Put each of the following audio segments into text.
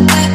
I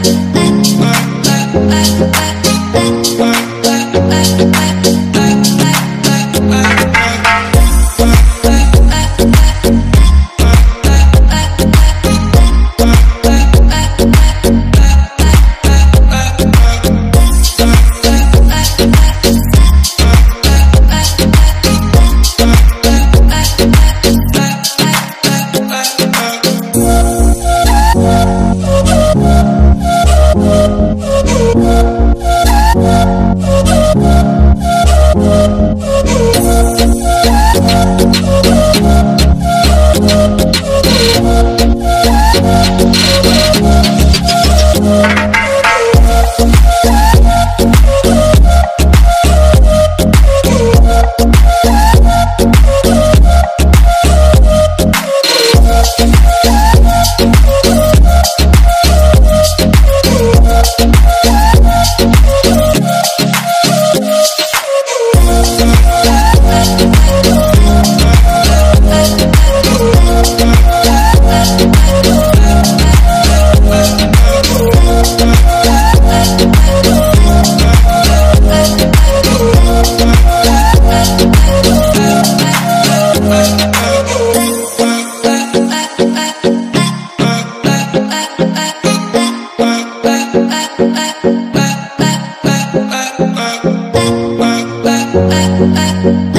I, I